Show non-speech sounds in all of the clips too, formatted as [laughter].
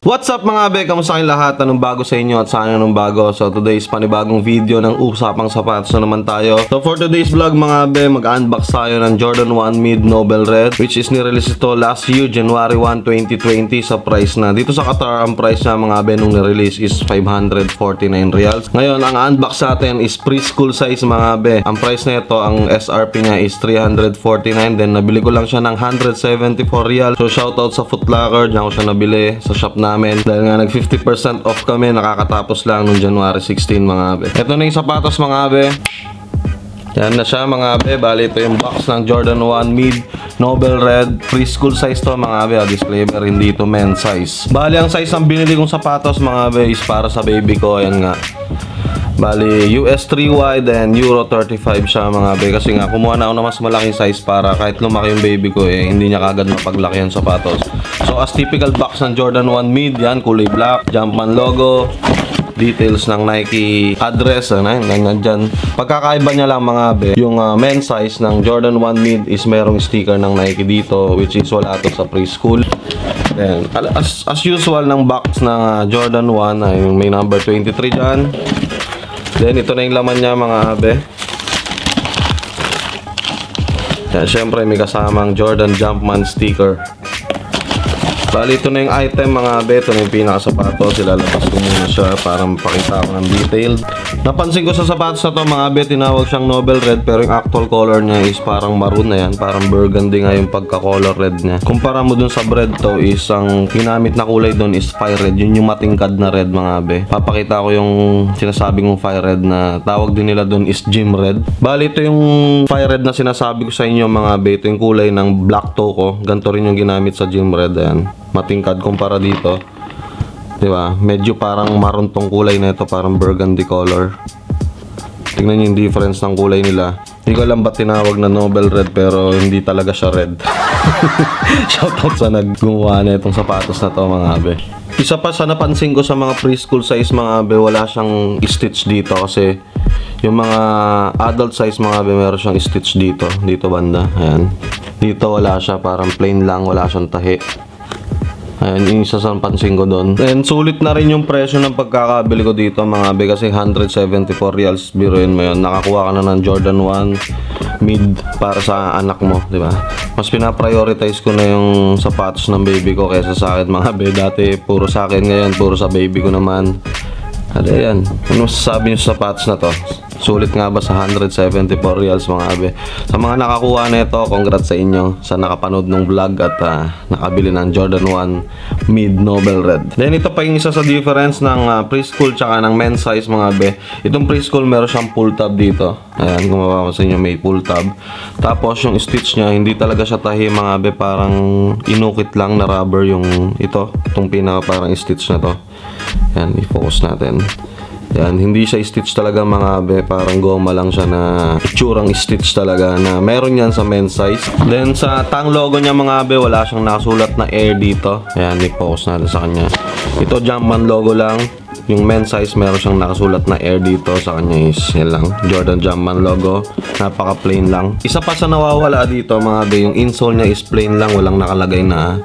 What's up mga be? Kamusta kayong lahat? Anong bago sa inyo at saan anong bago? So today is panibagong video ng usapang sapatos na naman tayo. So for today's vlog mga be, mag-unbox tayo ng Jordan 1 Mid Noble Red which is nirelease ito last year, January 1, 2020 sa price na. Dito sa Qatar, ang price na mga be nung nirelease is 549 reals. Ngayon, ang unbox natin is preschool size mga be. Ang price na ito, ang SRP niya is 349 then nabili ko lang siya ng 174 reals. So shoutout sa Foot Locker, diyan ko siya nabili sa shop namin. Dahil nga nag 50% off kami, nakakatapos lang nung January 16 mga be. Ito na yung sapatos mga be. Yan na siya mga be. Bali ito yung box ng Jordan 1 Mid Noble Red. Preschool size to mga be. Ah, Disclaimer, hindi to men's size. Bali ang size ng binili kong sapatos mga be is para sa baby ko. Ayan nga. Bali, US 3 wide and Euro 35 siya mga be. Kasi nga, kumuha na ako ng mas malaking size para kahit lumaki yung baby ko eh, hindi niya kagad mapaglaki yung sapatos. So, as typical box ng Jordan 1 mid, yan, kulay black, Jumpman logo, details ng Nike address, ano, yan, nandyan. Pagkakaiba niya lang mga be, yung uh, men's size ng Jordan 1 mid is merong sticker ng Nike dito, which is wala to sa preschool. Then, as, as usual ng box ng uh, Jordan 1 ay may number 23 dyan. Then, ito na yung laman niya mga abe. Yan, syempre may kasamang Jordan Jumpman sticker. Bali, ito na yung item mga abe. Ito na yung pinakasapatos. Ilalabas ko muna siya para mapakita ko ng detailed. Napansin ko sa sapatos na to mga abe, tinawag siyang Nobel Red pero yung actual color niya is parang maroon na yan. Parang burgundy nga yung pagka-color red niya. Kumpara mo dun sa bread to is ang ginamit na kulay dun is fire red. Yun yung matingkad na red mga abe. Papakita ko yung sinasabi kong fire red na tawag din nila dun is gym red. Bali, ito yung fire red na sinasabi ko sa inyo mga abe. Ito yung kulay ng black to ko. Ganito rin yung ginamit sa gym red. Ayan. Matingkad kumpara dito. 'Di ba? Medyo parang maroon tong kulay na ito, parang burgundy color. Tingnan niyo yung difference ng kulay nila. Hindi ko alam ba't tinawag na Nobel Red pero hindi talaga siya red. [laughs] Shoutout sa naggumawa na itong sapatos na to mga abe. Isa pa sa napansin ko sa mga preschool size mga abe, wala siyang stitch dito kasi yung mga adult size mga abe meron siyang stitch dito, dito banda. Ayan. Dito wala siya, parang plain lang, wala siyang tahi. Ayan, yung isa sa pansin ko doon. And sulit na rin yung presyo ng pagkakabili ko dito mga be kasi 174 reals biruin mo yun. Nakakuha ka na ng Jordan 1 mid para sa anak mo, di ba? Mas pina-prioritize ko na yung sapatos ng baby ko kaysa sa akin mga be. Dati puro sa akin ngayon, puro sa baby ko naman. Ano yan? Ano masasabi niyo sa sapatos na to? Sulit nga ba sa 174 reals mga abe? Sa mga nakakuha na ito, congrats sa inyo sa nakapanood ng vlog at uh, nakabili ng Jordan 1 Mid Noble Red. Then ito pa yung isa sa difference ng uh, preschool tsaka ng men's size mga abe. Itong preschool meron siyang pull tab dito. Ayan, kung mapapansin nyo may pull tab. Tapos yung stitch niya, hindi talaga siya tahi mga abe. Parang inukit lang na rubber yung ito. Itong pinaka parang stitch na to. Yan, i-focus natin. Yan, hindi siya stitch talaga mga be, parang goma lang siya na itsurang stitch talaga na meron yan sa men's size. Then sa tang logo niya mga be, wala siyang nakasulat na air dito. Ayan, i-focus natin sa kanya. Ito Jumpman logo lang. Yung men's size, meron siyang nakasulat na air dito. Sa kanya is, yan lang. Jordan Jumpman logo. Napaka plain lang. Isa pa sa nawawala dito mga be, yung insole niya is plain lang. Walang nakalagay na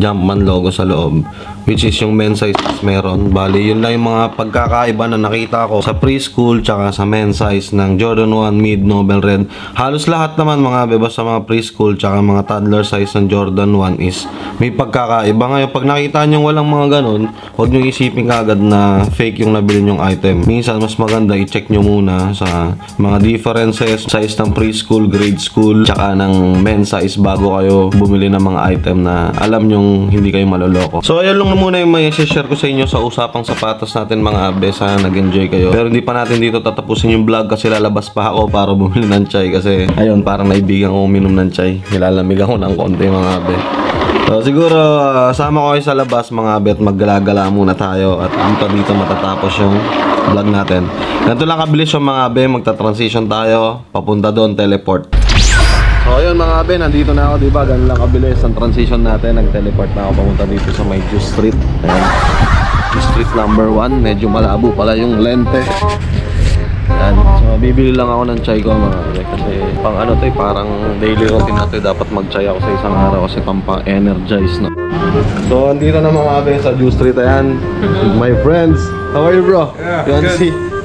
Jumpman logo sa loob. Which is yung men's size meron. Bali, yun lang yung mga pagkakaiba na nakita ko sa preschool tsaka sa men's size ng Jordan 1 Mid Noble Red. Halos lahat naman mga beba sa mga preschool tsaka mga toddler size ng Jordan 1 is may pagkakaiba. Ngayon, pag nakita nyo walang mga ganun, huwag nyo isipin kagad na fake yung nabili nyong item. Minsan, mas maganda i-check nyo muna sa mga differences, size ng preschool, grade school, tsaka ng men's size bago kayo bumili ng mga item na alam nyong hindi kayo maloloko. So, ayun lang muna yung may share ko sa inyo sa usapang sapatos natin mga abe. Sana nag-enjoy kayo. Pero hindi pa natin dito tatapusin yung vlog kasi lalabas pa ako para bumili ng chai kasi ayun parang naibigan ko uminom ng chai. Nilalamig ako ng konti mga abe. So siguro uh, sama ko kayo sa labas mga abe at maggalagala muna tayo at dito dito matatapos yung vlog natin. Ganito lang kabilis yung mga abe. Magta-transition tayo. Papunta doon, teleport. So ayun mga abe, nandito na ako, di ba? Ganun lang kabilis ang transition natin. Nag-teleport na ako papunta dito sa may Juice Street. Ayan. Juice Street number 1. Medyo malabo pala yung lente. Ayan. So bibili lang ako ng chai ko mga abe. Kasi pang ano to eh, parang daily routine na to. eh. Dapat mag-chai ako sa isang araw kasi pang pang-energize na. So, andito na mga abe sa Juice Street. Ayan, with my friends. How are you, bro? Yeah, you good.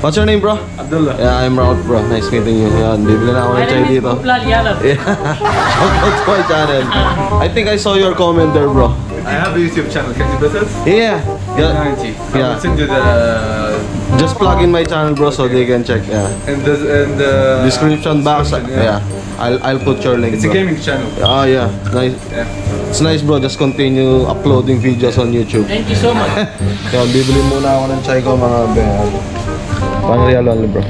See? What's your name, bro? Abdullah. Yeah, I'm Raut, bro. Nice meeting you. Yan, bibili na ako ng chai dito. [laughs] Yeah. Shout out to my channel. I think I saw your comment there, bro. I have a YouTube channel. Can you visit? Yeah. yeah. 90. I Yeah. will send you the Just plug in my channel, bro, so they can check. Yeah. in the in the Description box. description, Yeah. I'll I'll put your link. It's a gaming channel. Ah, yeah. Nice. Yeah. It's nice, bro. Just continue uploading videos on YouTube. Thank you so much. [laughs] Yan, bibili muna ako ng chai ko mga be. Pang real only bro.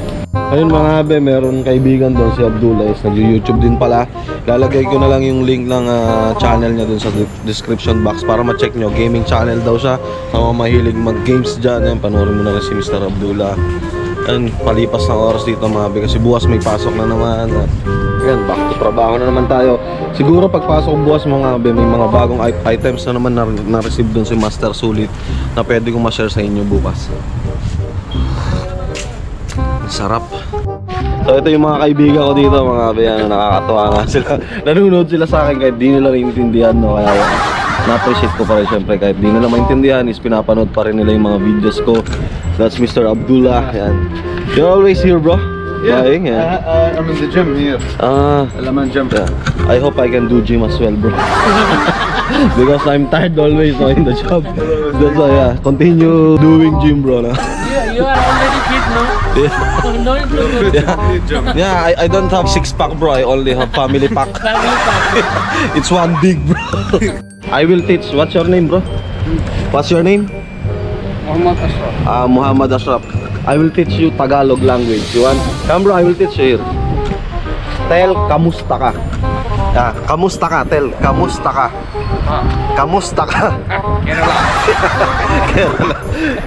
Ayun mga be, meron kaibigan doon si Abdullah is nag-YouTube din pala. Lalagay ko na lang yung link ng ah, channel niya doon sa de- description box para ma-check nyo. Gaming channel daw siya. Sa mga mahilig mag-games dyan, yan, panoorin mo na rin si Mr. Abdullah. Ayun, palipas ng oras dito mga be kasi bukas may pasok na naman. At, yan, back to trabaho na naman tayo. Siguro pagpasok bukas mga be, may mga bagong items na naman na- na-receive doon si Master Sulit na pwede kong ma-share sa inyo bukas. Sarap. So ito yung mga kaibigan ko dito, mga bayan, nakakatuwa nga sila. [laughs] Nanonood sila sa akin kahit di nila naiintindihan, no? Kaya na-appreciate ko pa rin syempre kahit di nila maintindihan is pinapanood pa rin nila yung mga videos ko. That's Mr. Abdullah, yan. You're always here, bro? Buying, Uh, yeah. uh, I'm in the gym here. Ah, Alaman gym. yeah. I hope I can do gym as well, bro. [laughs] Because I'm tired always no, in the job. That's why, yeah. Continue doing gym, bro. No? Yeah. Gym. Yeah, I, I don't have six pack bro. I only have family pack. [laughs] Family pack. [laughs] it's one big bro. [laughs] I will teach. What's your name, bro? What's your name? Muhammad Ashraf. Uh, Muhammad Ashraf. I will teach you Tagalog language. You want? Come bro, I will teach you here. Tell kamusta ka. Yeah, kamusta ka? Tell kamusta ka. Kamusta ka? Kerala. [laughs] Kerala.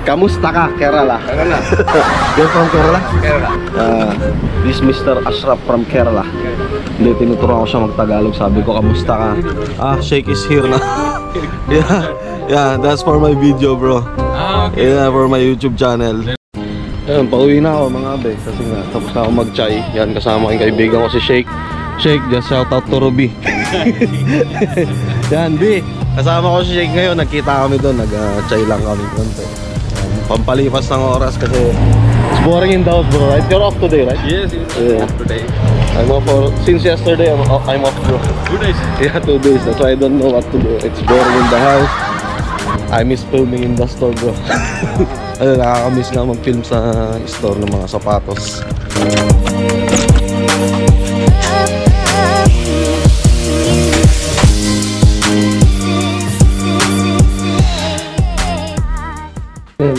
Kamusta ka? Kerala. Kerala. [laughs] You're from Kerala? Kerala. Uh, this Mr. Ashraf from Kerala. Hindi, tinuturuan ko siya mag-Tagalog. Sabi ko, kamusta ka? Ah, Shake is here na. [laughs] yeah, yeah, that's for my video, bro. Ah, Yeah, for my YouTube channel. Ayun, pauwi na ako mga abe. Kasi nga, tapos na ako mag-chai. Yan, kasama ko yung kaibigan ko si Shake. Shake, just shout out to Ruby. [laughs] Yan, B. Kasama ko si Shake ngayon. Nagkita kami doon. Nag-chai lang kami. Konti. Pampalipas ng oras kasi it's boring in the house, bro. Right? You're off today, right? Yes, yes. Yeah. Today. I'm off for, since yesterday, I'm off, I'm off bro. Two days. Yeah, two days. That's why I don't know what to do. It's boring in the house. I miss filming in the store, bro. [laughs] Ano, nakakamiss nga mag-film sa store ng mga sapatos.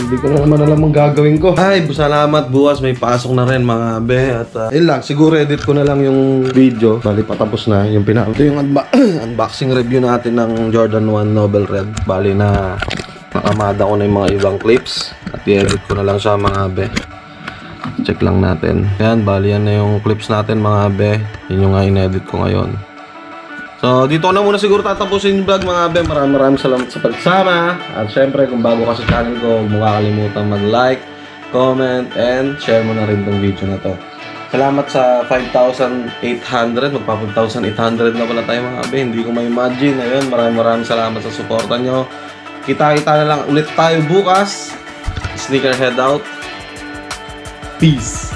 Hindi ko na naman alam ang gagawin ko. Ay, salamat. Bukas may pasok na rin mga be. At uh, yun lang, siguro edit ko na lang yung video. Bali, patapos na yung pina... Ito yung unba- [clears throat] unboxing review natin ng Jordan 1 Noble Red. Bali na nakamada ko na yung mga ibang clips. At i-edit ko na lang siya mga be. Check lang natin. Yan, bali yan na yung clips natin mga be. Yun yung nga in-edit ko ngayon. So, dito na muna siguro tatapusin yung vlog mga be. Maraming maraming salamat sa pagsama. At syempre, kung bago ka sa channel ko, huwag mo mag-like, comment, and share mo na rin tong video na to. Salamat sa 5,800. Magpa 5,800 na pala tayo mga be. Hindi ko ma-imagine. Ayun, maraming maraming salamat sa suporta nyo. Kita-kita na lang ulit tayo bukas. Sneakerhead out. Peace.